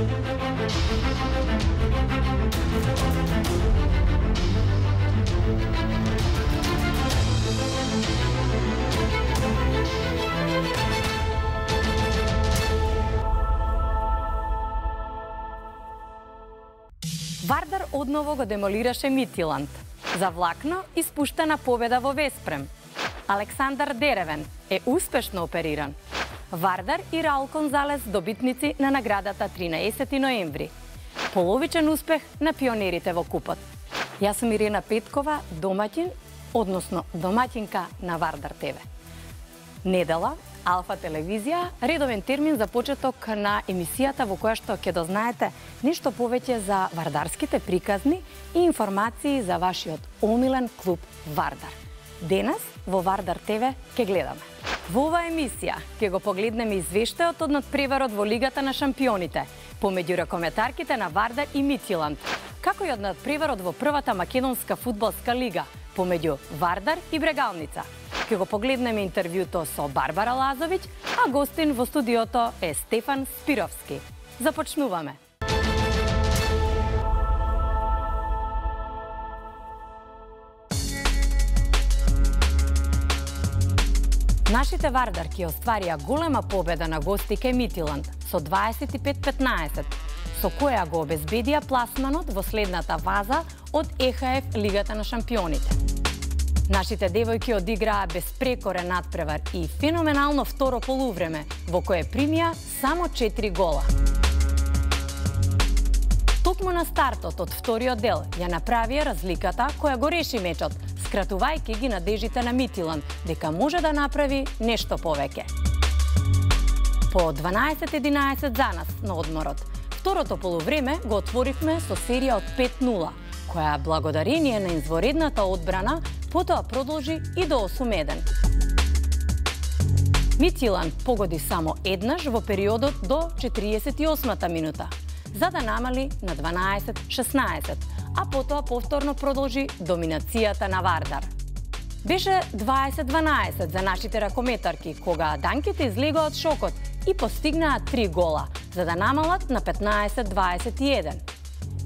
Вардар одново го демолираше Митиланд. За влакно испуштена победа во Веспрем. Александар Деревен е успешно опериран. Вардар и Раул Конзалес добитници на наградата 13 ноември. Половичен успех на пионерите во купот. Јас сум Ирина Петкова, домаќин, односно домаќинка на Вардар ТВ. Недела, Алфа телевизија, редовен термин за почеток на емисијата во која што ќе дознаете нешто повеќе за вардарските приказни и информации за вашиот омилен клуб Вардар. Денес во Вардар ТВ ќе гледаме. Во оваа емисија ќе го погледнеме извештајот од надпреварот во Лигата на шампионите, помеѓу ракометарките на Вардар и Митиланд, како и од надпреварот во првата македонска фудбалска лига, помеѓу Вардар и Брегалница – Ќе го погледнеме интервјуто со Барбара Лазовиќ, а гостин во студиото е Стефан Спировски. Започнуваме. Нашите вардарки остварија голема победа на гости кај Митиланд со 25-15, со која го обезбедија пласманот во следната ваза од ЕХФ Лигата на шампионите. Нашите девојки одиграа безпрекорен надпревар и феноменално второ полувреме, во кое примија само 4 гола. Токму на стартот од вториот дел ја направија разликата која го реши мечот, скратувајќи ги надежите на Митилан дека може да направи нешто повеќе. По 12-11 за нас на одморот, второто полувреме го отворивме со серија од 5-0, која благодарение на изворедната одбрана потоа продолжи и до 8-1. Митилан погоди само еднаш во периодот до 48-та минута, за да намали на 12-16, а потоа повторно продолжи доминацијата на Вардар. Беше 20-12 за нашите ракометарки, кога данките излегоа од шокот и постигнаа три гола, за да намалат на 15-21.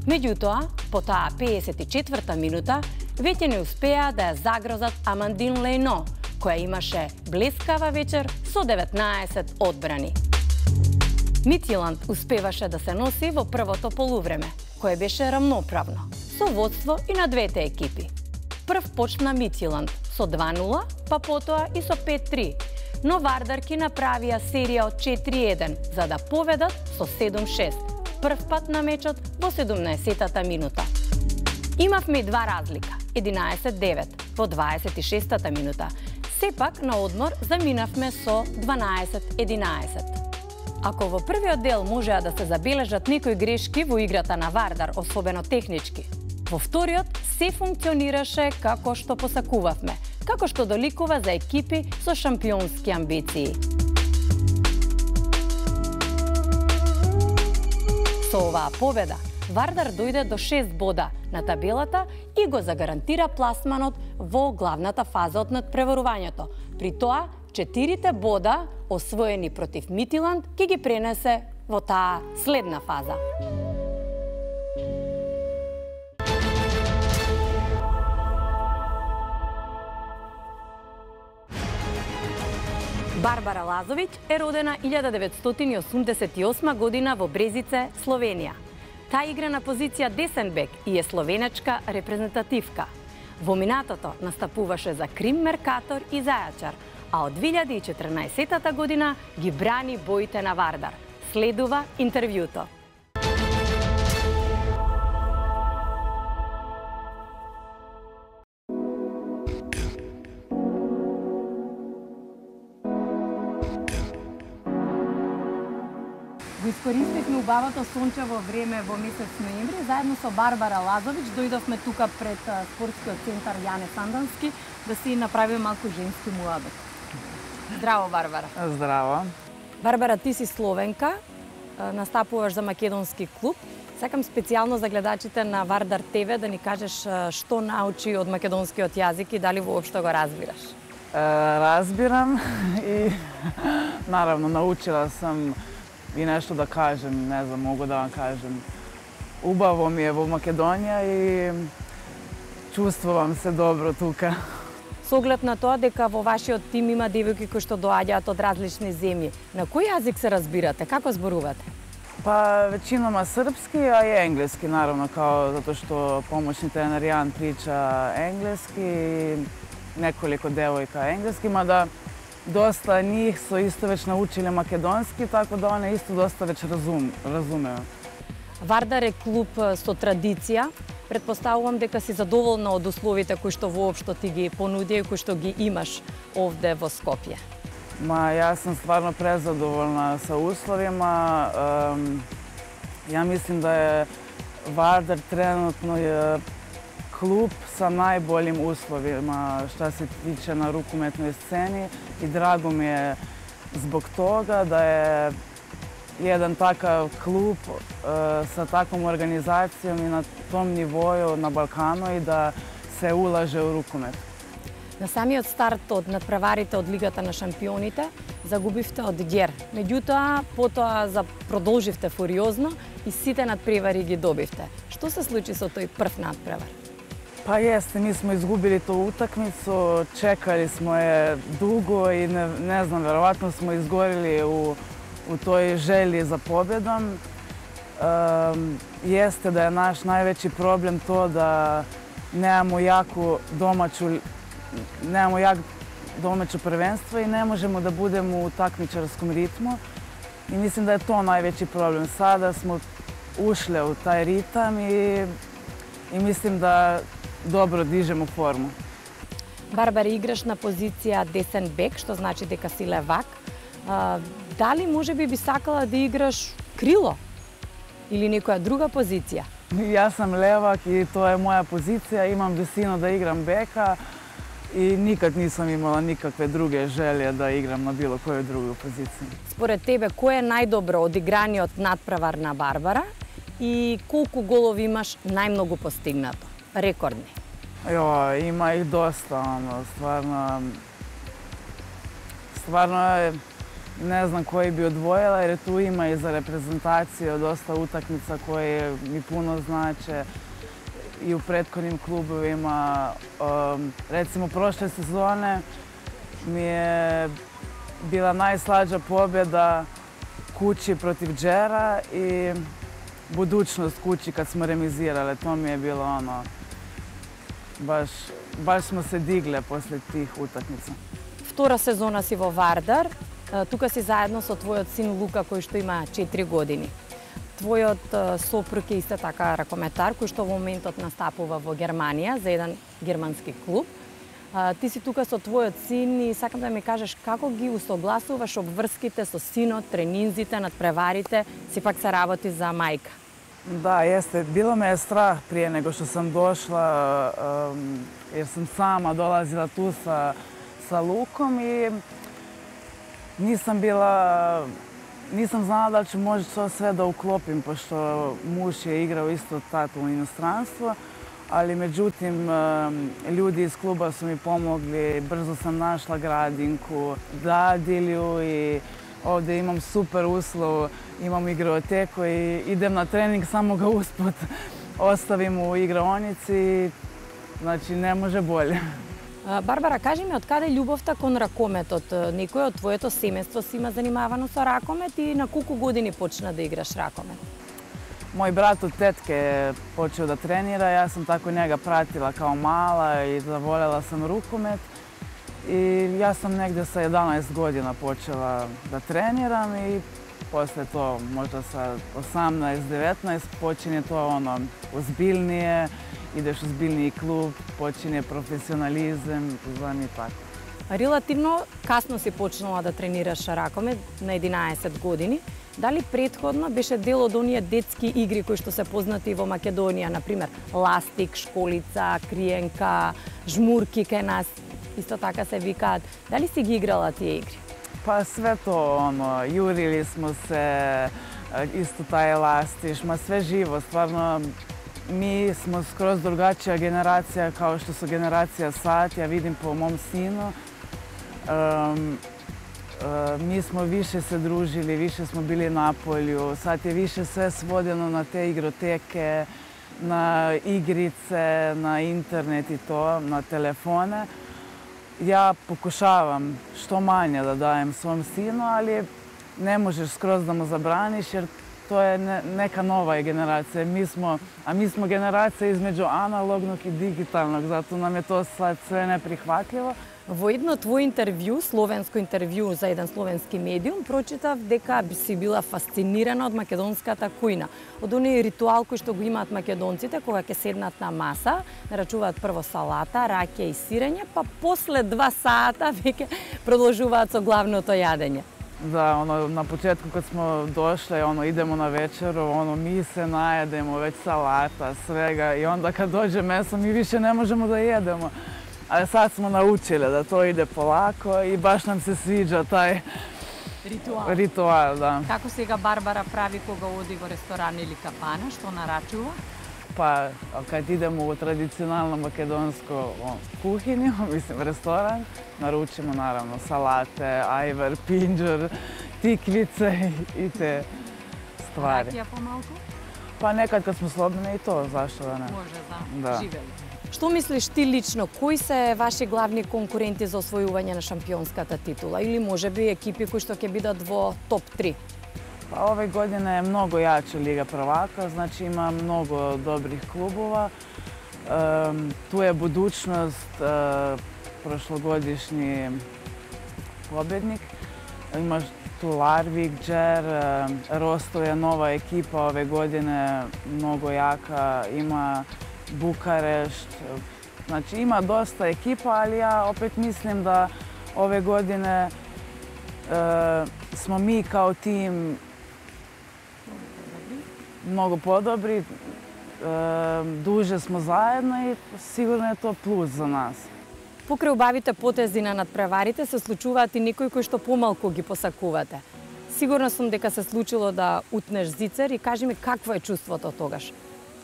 Меѓутоа, по таа 54-та минута, веќе не успеа да ја загрозат Амандин Лейно, која имаше блескава вечер со 19 одбрани. Митиланд успеваше да се носи во првото полувреме, кое беше рамноправно, со водство и на двете екипи. Прв почна Митиланд со 2-0, па потоа и со 5-3, но Вардарки направија серија од 4-1 за да поведат со 7-6, прв пат на мечот во 17-та минута. Имавме два разлика. 11-9 во 26-та минута. Сепак на одмор заминавме со 12-11. Ако во првиот дел можеа да се забележат некои грешки во играта на Вардар, особено технички, во вториот се функционираше како што посакувавме, како што доликува за екипи со шампионски амбиции. Со оваа победа, Вардар дојде до 6 бода на табелата и го загарантира пласманот во главната фаза од надпреварувањето. При тоа, четирите бода освоени против Митиланд ќе ги пренесе во таа следна фаза. Барбара Лазовиќ е родена 1988 година во Брезице, Словенија. Та игра на позиција десен бек и е словенечка репрезентативка. Во минатото настапуваше за Крим Меркатор и Зајачар, а од 2014 година ги брани боите на Вардар. Следува интервјуто. Го искористивме убавото сончево време во месец ноември, заедно со Барбара Лазовиќ дојдовме тука пред спортскиот центар Јане Сандански да си направиме малку женски муабет. Здраво, Барбара. Здраво. Барбара, ти си словенка, настапуваш за македонски клуб. Сакам специјално за гледачите на Вардар ТВ да ни кажеш што научи од македонскиот јазик и дали воопшто го разбираш. Разбирам и наравно научила сам и нешто да кажем, не знам, могу да вам кажем. Убаво ми е во Македонија и чувствувам се добро тука. Со оглед на тоа дека во вашиот тим има девојки кои што доаѓаат од различни земји, на кој јазик се разбирате? Како зборувате? Па веćинома српски, а и енглески наравно, као затоа што помошни тренер Јан прича енглески неколико девојка енглески, мада доста нив со исто веќе научиле македонски, така да они исто доста веќе разум, разумеа. Вардар е клуб со традиција. Предпоставувам дека си задоволна од условите кои што воопшто ти ги понуди и кои што ги имаш овде во Скопје. Ма, јас сум стварно презадоволна со условима. Ја мислим да е Вардар тренутно е клуб со најболим условима што се тиче на рукометној сцени и драго ми е због тога да е еден такав клуб е, sa такvom организацијом и на том нивоју на Балкано и да се улаже у рукомет. На самиот старт од надпреварите од Лигата на шампионите загубивте од Гер. Меѓутоа, потоа за продолживте фуриозно и сите надпревари ги добивте. Што се случи со тој прв надпревар? Па јесте, ми сме изгубили тоо утакмицу, чекали смо е дуго и не, не знам, веројатно смо изгорили у, u toj želji za pobjedom um, jeste da je naš najveći problem to da nemamo jaku domaću, nemamo jak domaće prvenstvo i ne možemo da budemo u takmičarskom ritmu. I mislim da je to najveći problem. Sada smo ušle u taj ritam i, i mislim da dobro dižemo formu. Barbara igraš na pozicija desen bek, što znači deka si levak. Дали може би би сакала да играш крило? Или некоја друга позиција? Јас сум левак и тоа е моја позиција. Имам десино да играм бека и никад нисам имала никакве друге желје да играм на било која друга позиција. Според тебе, кој е најдобро одиграниот надправар на Барбара и колку голови имаш најмногу постигнато? рекордни? Јо, има и доста, стварно... Стварно е, не знам кој би одвоила, jer tu има и за репрезентација доста утакмица кои ми пуно значе и у предходним клубовима. Рецимо, прошле сезоне ми е била најслаđа победа куќи против Джера и будуćност куќи kad smo remizirale. To mi je bilo ono, баш, баш сме се дигле после тих утакмица. Втора сезона си во Вардар, тука си заедно со твојот син Лука кој што има 4 години. Твојот сопруг е исто така ракометар кој што во моментот настапува во Германија за еден германски клуб. Ти си тука со твојот син и сакам да ми кажеш како ги усогласуваш обврските со синот, тренинзите, надпреварите, сипак се работи за мајка. Да, јесте. Било ме е страх prije него што сам дошла, јер сам сама долазила ту tu sa, Луком и nisam bila, nisam znala da ću možda to sve da uklopim, pošto muž je igrao isto tatu u inostranstvo, ali međutim ljudi iz kluba su mi pomogli, brzo sam našla gradinku, dadilju i ovde imam super uslov, imam igroteku i idem na trening, samo ga usput ostavim u igraonici, znači ne može bolje. Барбара, кажи ми, од каде љубовта кон ракометот? Некој од твоето семејство си има занимавано со ракомет и на колку години почна да играш ракомет? Мој брат од тетке почeo да тренира, јас сум тако нега пратила као мала и заволела сам рукомет. И јас sam негде со 11 година почела да тренирам и после тоа, možda са 18-19 почине тоа оно, ozbiljnije, идеш u клуб, почине професионализм, profesionalizam, znam i. Така. Релативно касно си почнала да тренираш ракомет на 11 години. Дали предходно беше дел од оние детски игри кои што се познати во Македонија, на пример ластик, школица, криенка, жмурки кај нас? исто така се викаат. Дали си ги играла тие игри? Pa sve to ono, jurili smo se, e, isto taj elastiš, ma sve živo, stvarno mi smo skroz drugačija generacija kao što su generacija sad, ja vidim po mom sinu. Um, mi smo više se družili, više smo bili na polju, sad je više sve svodeno na te igroteke, na igrice, na internet i to, na telefone. Ja pokušavam što manje da dajem svom sinu, ali ne možeš skroz da mu zabraniš jer to je neka nova generacija. Mi smo, a mi smo generacija između analognog i digitalnog, zato nam je to sad sve neprihvatljivo. Во едно твој интервју, словенско интервју за еден словенски медиум, прочитав дека би си била фасцинирана од македонската кујна. Од оние ритуал кој што го имаат македонците кога ќе седнат на маса, нарачуваат прво салата, раке и сирење, па после два сата веќе продолжуваат со главното јадење. Да, оно, на почетку кога смо дошле, оно, идемо на večeru, оно, ми се наедемо, веќе салата, свега, и онда кога дојде месо, ми више не можемо да jedemo. Ali sad smo naučili da to ide polako i baš nam se sviđa taj ritual. ritual da. Kako se ga Barbara pravi koga uvodi u restoran ili kapana, što naračuva? Pa kad idemo u tradicionalnu makedonsku ono, kuhinju, mislim restoran, naručimo naravno salate, ajvar, pinđer, tikvice i te stvari. Rakija pomalku? Pa nekad kad smo slobodni i to, zašto da ne? Može, da. da. Што мислиш ти лично, кои се ваши главни конкуренти за освојување на шампионската титула или можеби екипи кои што ќе бидат во топ 3? Па ове година е многу јача Лига првака, значи има многу добрих клубова. Ту е будучност прошлогодишни победник. Имаш ту Ларвик, Джер, Ростов е нова екипа ове година, многу јака, има Букарешт. Значи има доста екипа, али ја опет мислим да ове године е, смо ми као тим многу подобри, е, дуже смо заедно и сигурно е тоа плюс за нас. Покрај убавите потези на надпреварите се случуваат и некои кои што помалку ги посакувате. Сигурна сум дека се случило да утнеш зицер и кажи ми какво е чувството тогаш.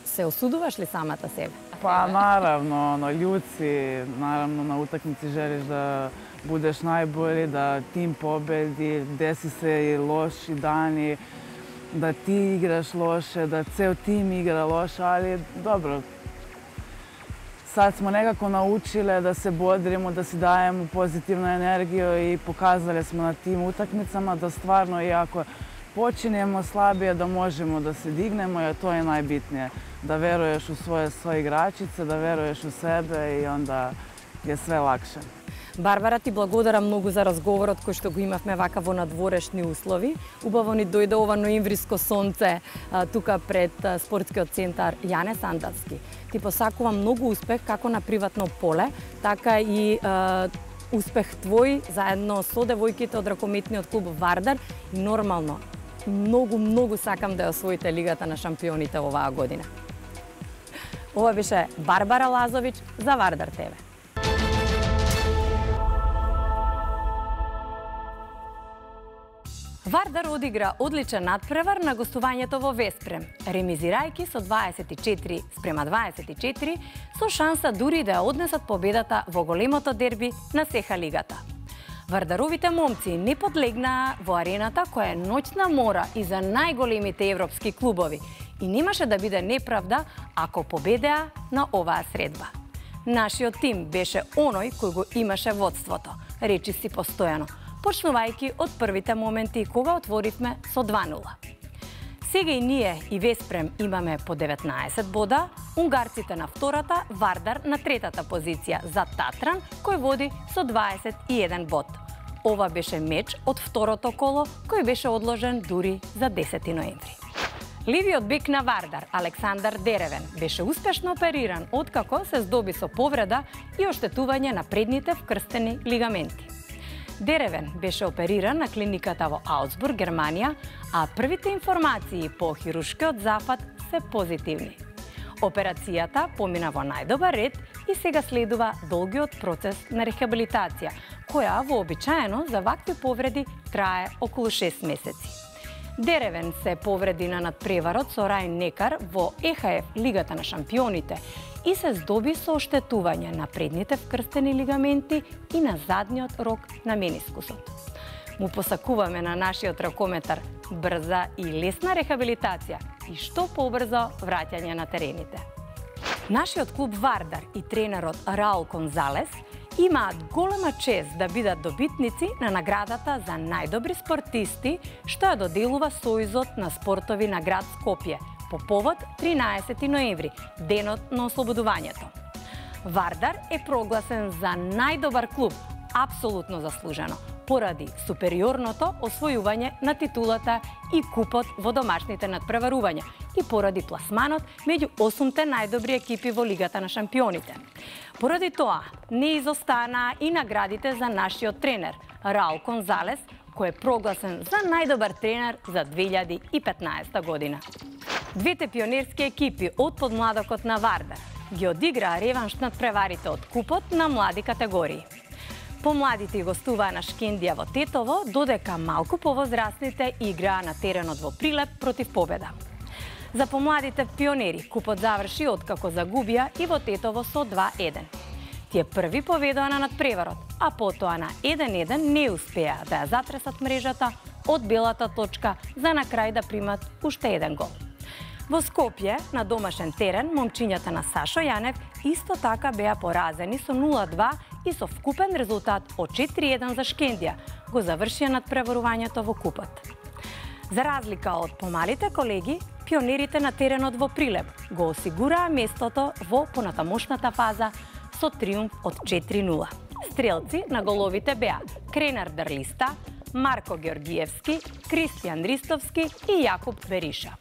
Се осудуваш ли самата себе? Па наравно, на љуци, наравно на утакмици желиш да будеш најбори, да тим победи, деси се и лоши дани, да ти играш лоше, да цел тим игра лоше, али добро. Сад смо некако научиле да се se да си si позитивна енергија и i смо на na tim да стварно stvarno i Починемо počinjemo да можемо да се дигнемо, dignemo, тоа е je Да веруеш у своје svoje, svoje igračice, da veruješ u sebe i onda je. Барбара, ти благодарам многу за разговорот кој што го имавме вака во надворешни услови. Убаво ни дојде ова ноемвриско сонце тука пред спортскиот центар Јане Сандавски. Ти посакувам многу успех како на приватно поле, така и успех твој заедно со девојките од ракометниот клуб Вардар и нормално Значи, многу многу сакам да ја освоите лигата на шампионите оваа година. Ова беше Барбара Лазовиќ за Вардар ТВ. Вардар одигра одличен надпревар на гостувањето во Веспрем, ремизирајќи со 24 спрема 24, со шанса дури да ја однесат победата во големото дерби на Сеха Лигата. Вардаровите момци не подлегнаа во арената која е ноќна мора и за најголемите европски клубови и немаше да биде неправда ако победеа на оваа средба. Нашиот тим беше оној кој го имаше водството, речи си постојано – почнувајќи од првите моменти кога отворивме со 2-0. Сега и ние и Веспрем имаме по 19 бода, унгарците на втората, Вардар на третата позиција за Татран, кој води со 21 бод. Ова беше меч од второто коло, кој беше одложен дури за 10 ноември. Ливиот бик на Вардар, Александар Деревен, беше успешно опериран откако се здоби со повреда и оштетување на предните вкрстени лигаменти. Деревен беше опериран на клиниката во Аусбург, Германија, а првите информации по хирушкиот запад се позитивни. Операцијата помина во најдобар ред и сега следува долгиот процес на рехабилитација, која вообичаено за вакви повреди трае околу 6 месеци. Деревен се повреди на надпреварот со Рајн Некар во ЕХФ Лигата на шампионите и се здоби со оштетување на предните вкрстени лигаменти и на задниот рок на менискусот. Му посакуваме на нашиот ракометар брза и лесна рехабилитација и што побрзо враќање на терените. Нашиот клуб Вардар и тренерот Раул Конзалес имаат голема чест да бидат добитници на наградата за најдобри спортисти што ја доделува Сојузот на спортови на град Скопје по повод 13 ноември, денот на ослободувањето. Вардар е прогласен за најдобар клуб, апсолутно заслужено, поради супериорното освојување на титулата и купот во домашните надпреварувања и поради пласманот меѓу осумте најдобри екипи во Лигата на шампионите. Поради тоа, не изостана и наградите за нашиот тренер, Раул Конзалес, кој е прогласен за најдобар тренер за 2015 година. Двете пионерски екипи од подмладокот на Вардар ги одиграа реванш над преварите од купот на млади категории. Помладите гостуваа на Шкендија во Тетово, додека малку повозрастните играа на теренот во Прилеп против Победа. За помладите пионери купот заврши откако загубија и во Тетово со 2-1. Тие први поведоа на надпреварот, а потоа на 1-1 не успеа да ја затресат мрежата од белата точка за на крај да примат уште еден гол. Во Скопје, на домашен терен, момчињата на Сашо Јанев исто така беа поразени со 0-2 и со вкупен резултат од 4-1 за Шкендија, го завршија над преварувањето во купот. За разлика од помалите колеги, пионерите на теренот во Прилеп го осигураа местото во понатамошната фаза со триумф од 4-0. Стрелци на головите беа Кренар Дрлиста, Марко Георгиевски, Кристијан Ристовски и Јакуб Бериша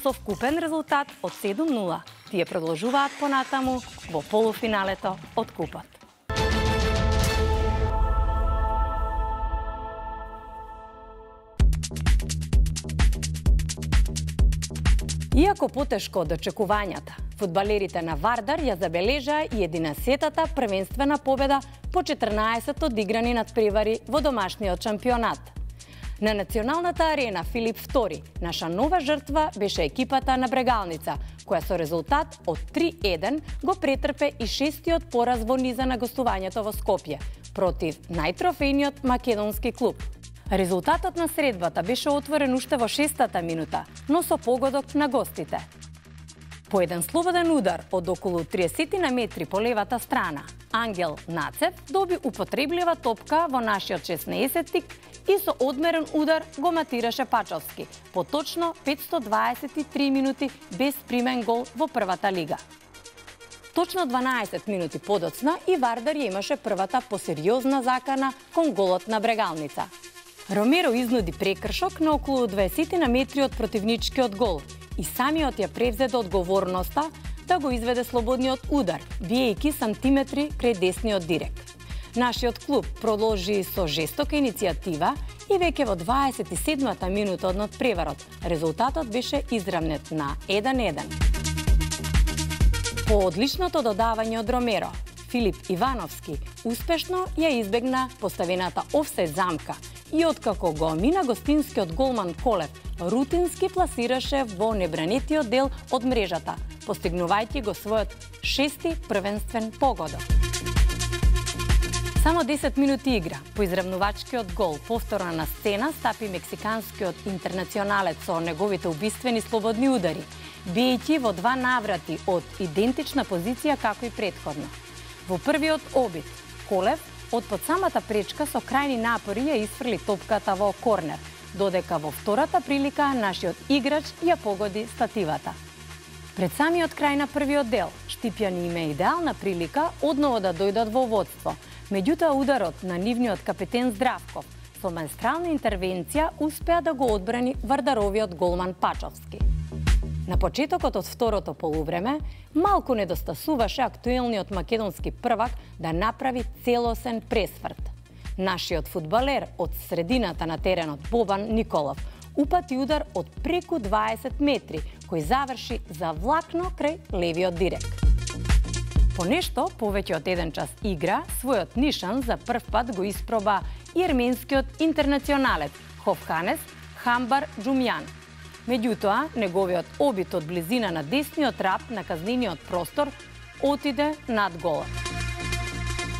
со вкупен резултат од 7-0. Тие продолжуваат понатаму во полуфиналето од Купот. Иако потешко од очекувањата, фудбалерите на Вардар ја забележаа и 11-тата првенствена победа по 14 одиграни надпревари во домашниот шампионат – На националната арена Филип II, наша нова жртва беше екипата на Брегалница, која со резултат од 3-1 го претрпе и шестиот пораз во низа на гостувањето во Скопје против најтрофејниот македонски клуб. Резултатот на средбата беше отворен уште во шестата минута, но со погодок на гостите. По еден слободен удар од околу 30 на метри по левата страна, Ангел Нацев доби употреблива топка во нашиот 16-тик и со одмерен удар го матираше Пачовски, по точно 523 минути без примен гол во првата лига. Точно 12 минути подоцна и Вардар ја имаше првата посериозна закана кон голот на Брегалница. Ромеро изнуди прекршок на околу 20 на метри од противничкиот гол и самиот ја превзеде одговорноста да го изведе слободниот удар, биејки сантиметри крај десниот дирек. Нашиот клуб продолжи со жестока иницијатива и веќе во 27-та минута од надпреварот резултатот беше изравнет на 1-1. По одличното додавање од Ромеро, Филип Ивановски успешно ја избегна поставената офсайд замка и откако го мина гостинскиот голман Колев, рутински пласираше во небранетиот дел од мрежата, постигнувајќи го својот шести првенствен погодок. Само 10 минути игра, по изравнувачкиот гол, повторна на сцена, стапи мексиканскиот интернационалец со неговите убиствени слободни удари, биејќи во два наврати од идентична позиција како и предходно. Во првиот обид, Колев од под самата пречка со крајни напори ја исфрли топката во корнер, додека во втората прилика нашиот играч ја погоди стативата. Пред самиот крај на првиот дел, Штипјани име идеална прилика одново да дојдат во водство – Меѓутоа ударот на нивниот капетен Здравков со маестрална интервенција успеа да го одбрани Вардаровиот голман Пачовски. На почетокот од второто полувреме, малку недостасуваше актуелниот македонски првак да направи целосен пресврт. Нашиот фудбалер од средината на теренот Бобан Николов упати удар од преку 20 метри, кој заврши за влакно крај левиот директ. По нешто повеќе од еден час игра, својот нишан за прв пат го испроба и ерменскиот интернационалец Ховханес Хамбар Джумјан. Меѓутоа, неговиот обид од близина на десниот рап на казнениот простор отиде над голот.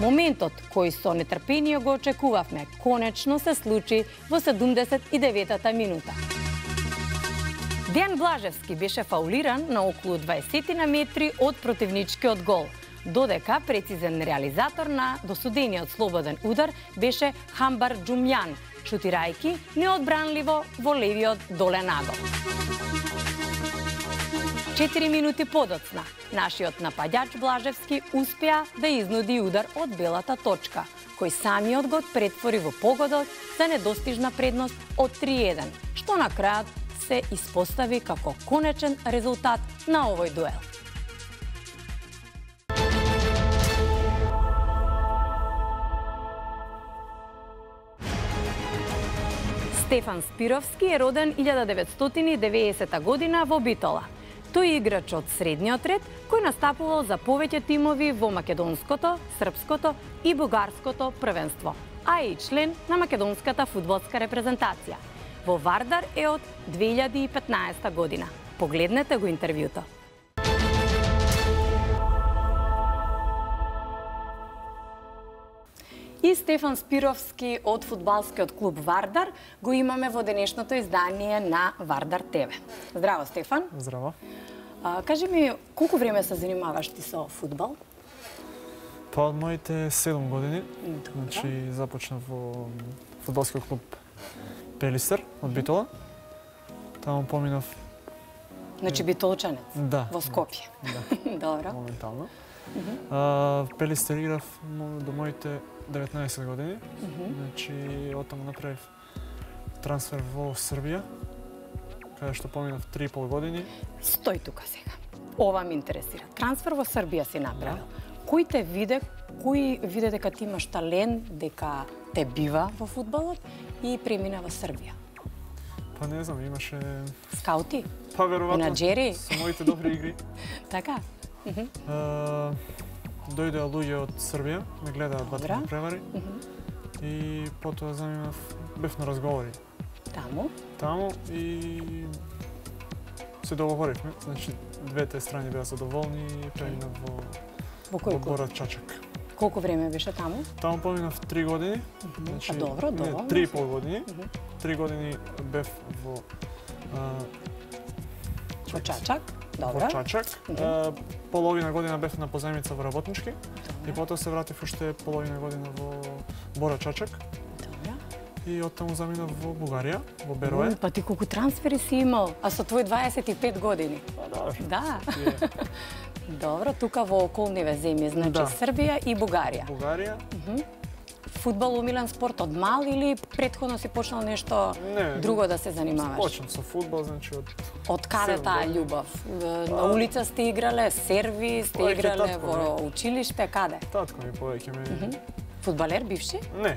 Моментот кој со нетрпение го очекувавме, конечно се случи во 79-та минута. Дејан Блажевски беше фаулиран на околу 20 на метри од противничкиот гол, додека прецизен реализатор на досудениот слободен удар беше Хамбар Джумјан, шутирајки неодбранливо во левиот долен агол. Четири минути подоцна, нашиот нападјач Блажевски успеа да изнуди удар од белата точка, кој самиот го претвори во погодот за недостижна предност од 3-1, што на крајот се испостави како конечен резултат на овој дуел. Стефан Спировски е роден 1990 година во Битола. Тој е играч од средниот ред кој настапувал за повеќе тимови во македонското, српското и бугарското првенство, а и член на македонската фудбалска репрезентација. Во Вардар е од 2015 година. Погледнете го интервјуто. И Стефан Спировски од фудбалскиот клуб Вардар го имаме во денешното издание на Вардар ТВ. Здраво, Стефан. Здраво. А, кажи ми, колку време се занимаваш ти со фудбал? Па од моите 7 години, Добро. значи започнав во фудбалскиот клуб Пелистер од Битола. Таму поминав, Значи битолчанец да, во Скопје. да, Добро. моментално. А, в Пелистер играв до моите 19 години. Значи, оттаму направив трансфер во Србија, каде што поминав 3,5 години. Стој тука сега. Ова ме интересира. Трансфер во Србија си направил. Кој те виде, кој виде дека ти имаш талент, дека те бива во фудбалот и премина во Србија? Па не знам, имаше... Скаути? Па веројатно Менаџери? со моите добри игри. Така? А, дојдеа луѓе од Србија, ме гледаат Добра. ватрени превари и потоа заминав, бев на разговори Таму? таму и се договоривме, значи двете страни беа задоволни и преминав во, Во во кој? Бора Чачак. Колку време беше таму? Таму поминав три години, значи А добро, доволно не, три и пол години. Три години бев во а, Во Чачак? Во Добро. Чачак. Мгм. А, половина година бев на позајмица во Работнички. И Добро. потоа се вратив уште половина година во Бора Чачак Добро. и оттаму заминав во Бугарија, во Берое. Па ти колку трансфери си имал, а со твој 25 години. Па. Да. И Добро, тука во околниве земји, значи Да. Србија и Бугарија. Бугарија, Фудбал умилен спорт од мал или претходно си почнал нешто Не, друго да се занимаваш? почнам со фудбал, значи од Од каде таа љубов? На улица сте играле, серви, сте Повеќе играле татко во училиште, каде? татко ми повеќе ме... Фудбалер бивши? Не,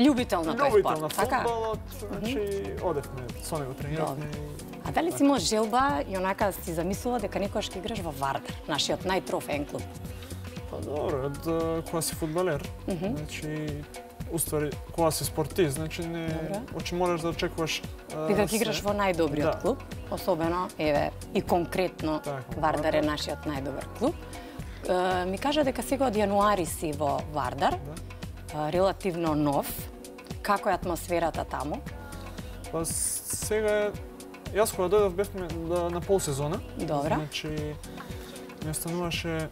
Љубител на тој спорт, на така? фудбалот, значи одевме со него трениравме и А дали си имал желба и онака си замислува дека некојаш ќе играш во Вардар, нашиот најтрофеен клуб? Добро, од а, кога си фудбалер, значи уствари кога си спортист, значи не очи мораш да очекуваш Ти дека се. играш во најдобриот Да. клуб, особено, еве, и конкретно Така, Вардар е нашиот најдобар клуб. Е, Ми кажа дека сега од јануари си во Вардар, Да. е, релативно нов. Како е атмосферата таму? Па сега е Јас кога дојдов бевме да, на полсезона. Добра. Значи ми остануваше а,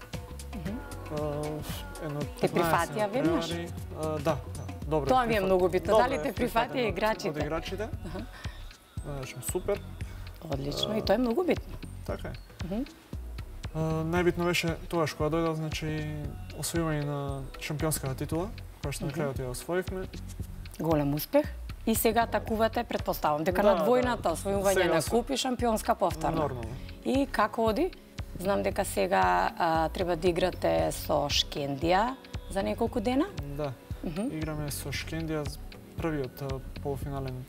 едно Те 15 прифатија веднаш? да, да. Добро. Тоа ми е многу битно. Дали те прифатија од- играчите? Од играчите. Значи супер. Одлично, и тоа е многу битно. Така е. Најбитно беше тогаш кога дојдов, значи освојување на шампионската титула, која што на крајот ја освоивме. Голем успех. И сега атакувате, предпоставам, дека Да, на двојната да. освојување на се- куп и шампионска повторна. Нормално. И како оди? Знам дека сега а, треба да играте со Шкендија за неколку дена. Да. Играме со Шкендија првиот а, полуфинален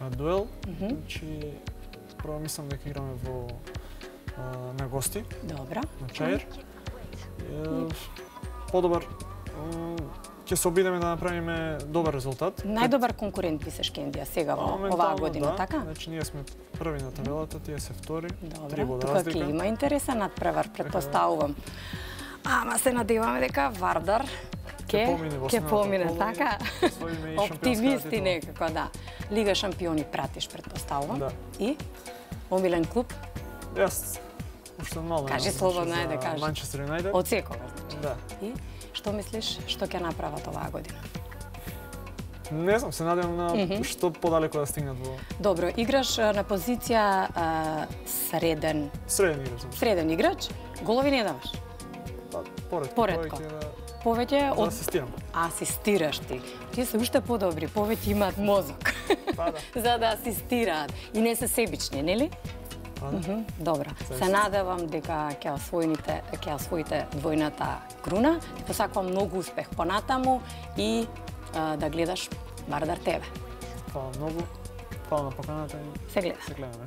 а, дуел. Значи прво мислам дека играме во а, на гости, Добра. на Чаир. Е, Подобар м, ќе се обидеме да направиме добар резултат. Најдобар конкурент би се Шкендија сега во оваа година, да. така? Значи ние сме први на табелата, тие се втори. Три Добра. бода Тука разлика. ќе има интересен надпревар, предпоставувам. Ама се надеваме дека Вардар Ке, помине ке помине, така? Оптимисти некако, да. Лига шампиони пратиш, предпоставувам. Да. И? Омилен клуб? Јас уште мало. Кажи слободно, ајде, кажи. Манчестер Юнайтед. Од секогаш, значи. Да. И? Што мислиш, што ќе направат оваа година? Не знам, се надевам на Мгм. што подалеку да стигнат во Добро, играш на позиција а, среден, среден играч. значи. среден играч, голови не даваш. Па, поредко. Поредко. повеќе да- Повеќе За од асистирам. асистираш ти. Тие се уште подобри, повеќе имаат мозок Па да. за да асистираат и не се себични, нели? Да. Мгм, Добро. Се надевам дека ќе освоите ќе освоите двојната круна. Ти посакувам многу успех понатаму и а, да гледаш Вардар ТВ. Фала многу. Фала на поканата и Се гледа. се гледаме.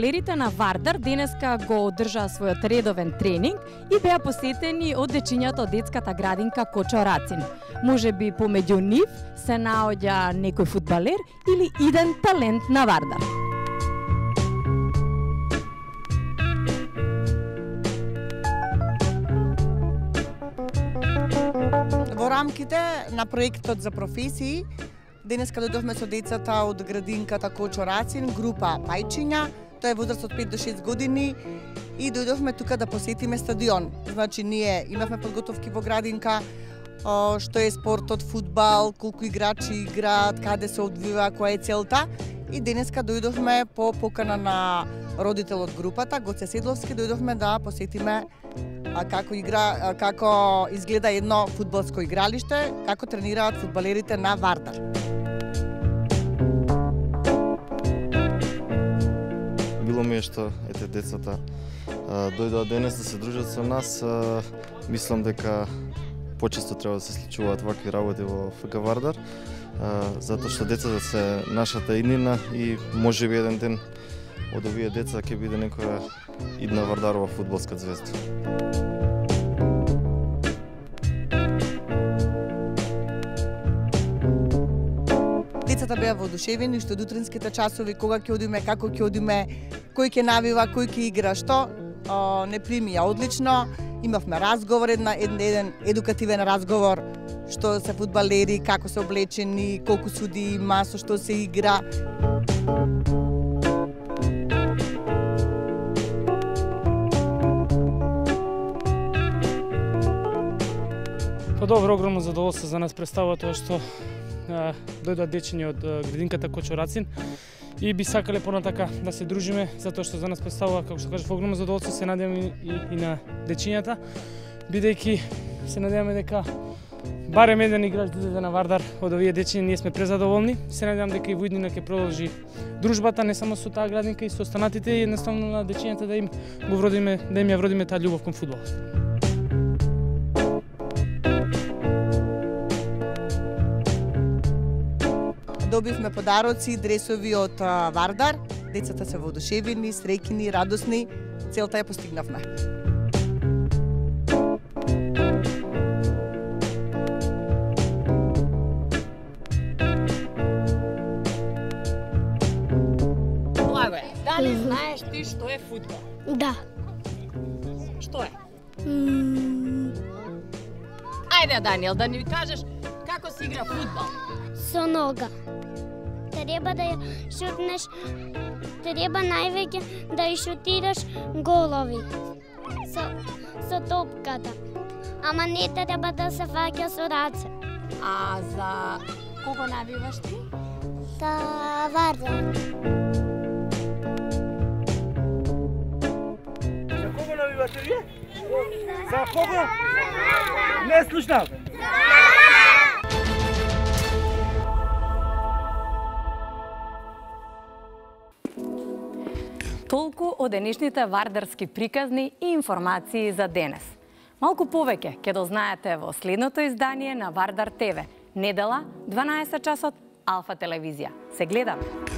Фудбалерите на Вардар денеска го одржаа својот редовен тренинг и беа посетени од дечињата од детската градинка Кочо Рацин. Може би помеѓу нив се наоѓа некој фудбалер или иден талент на Вардар. Во рамките на проектот за професии, денеска дојдовме со децата од градинката Кочо Рацин, група пајчиња, тоа е возраст од 5 до 6 години и дојдовме тука да посетиме стадион. Значи ние имавме подготовки во градинка, што е спортот, фудбал, колку играчи играат, каде се одвива, која е целта. И денеска дојдовме по покана на родител од групата, Гоце Седловски, дојдовме да посетиме како игра, како изгледа едно фудбалско игралиште, како тренираат фудбалерите на Вардар. Било ми е што ете децата дојдоа денес да се дружат со нас. А, мислам дека почесто треба да се случуваат вакви работи во ФК Вардар, затоа што децата се нашата иднина и може би еден ден од овие деца ќе биде некоја идна Вардарова фудбалска звезда. Беа воодушевени што дутринските часови кога ќе одиме, како ќе одиме, кој ќе навива, кој ќе игра, што о, не примија одлично. Имавме разговор, една, еден, еден едукативен разговор, што се фудбалери, како се облечени, колку суди има, со што се игра. Па добро, огромно задоволство за нас представува тоа што дојдоа дечиња од градинката Кочорацин и би сакале понатака да се дружиме затоа што за нас представува како што кажав огромно задоволство се надевам и, и, и на дечињата бидејќи се надеваме дека барем еден играч да дојде на Вардар од овие дечиња ние сме презадоволни. Се надевам дека и во иднина ќе продолжи дружбата не само со таа градинка и со останатите и едноставно на дечињата да им го вродиме да им ја вродиме таа љубов кон фудбалот. Добивме подароци, дресови од Вардар. Децата се воодушевени, среќни, радосни. Целта ја постигнавме. Благое, дали знаеш ти што е фудбал? Да. Што е? Ајде, Даниел, да ни кажеш се игра фудбал. Со нога. Треба да ја шутнеш, треба највеќе да ја шутираш голови. Со, со топката. Ама не треба да се фаќа со раце. А за кого навиваш ти? Та варда. Чувате ли? За кого? Не слушнав. Толку од денешните вардарски приказни и информации за денес. Малку повеќе ќе дознаете во следното издание на Вардар ТВ. Недела, 12 часот, Алфа телевизија. Се гледаме!